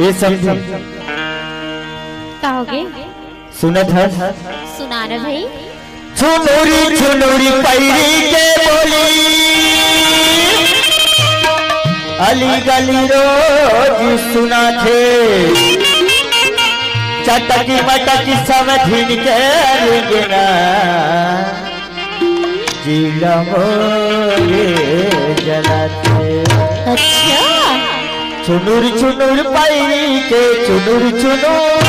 ये समझे कहोगे सुनत है सुनाना भाई। छुनुरी छुनुरी पैरी के बोली। अली गली रोज सुना थे। चटकी मटकी समझिन के गिना जिला मोरे जलाते अच्छा। चुनुर चुनुर पैरी के चुनुर चुनुर।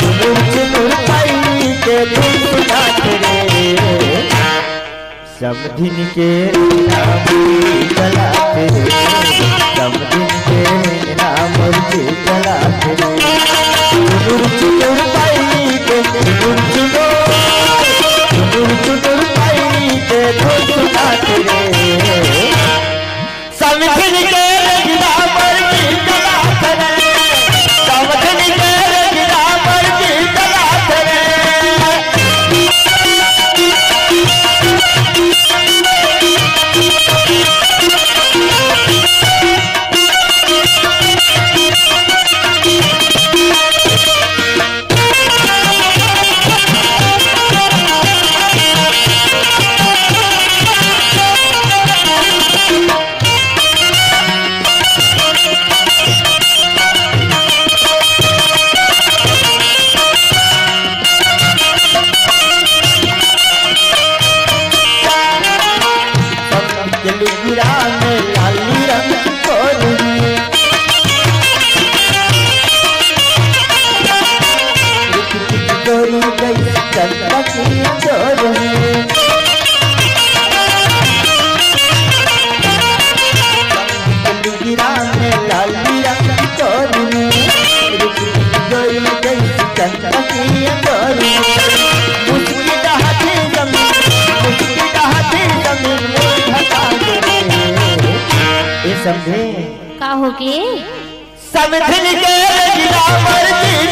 चुनुर चुनुर पैरी के धुन रे समधिन के नाम चलाते समधिन के नाम चलाते चुनुर चुनुर पैरी के चुनुर। समझे? का हो के रजना मर्ज़ी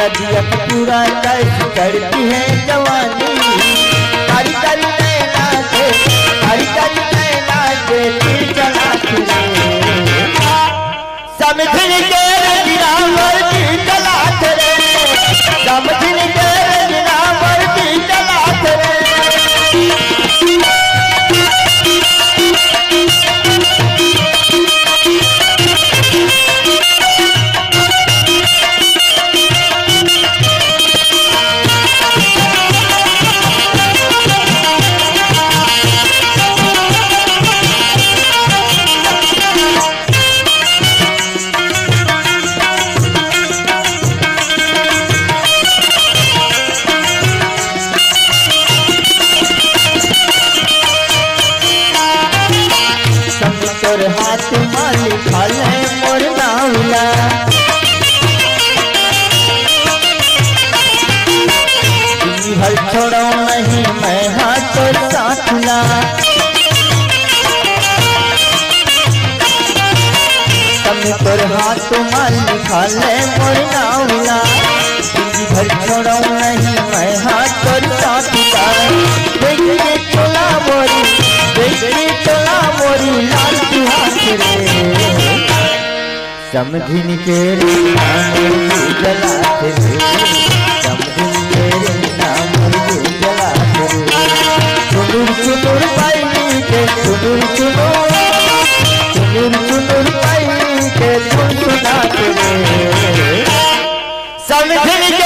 नदिया की पूरा कैसी करती है जवानी। हरी करी नैना से, हरी करी नैना से चला समझ के हाथ माली खाले मोर नावला ई हर छोड़ो नहीं मैं हाथ कर साथला। देखिए चला मोरी देखिए चला मोरी, लाल हाथ रे। समझिन के जलाते रे Anlatın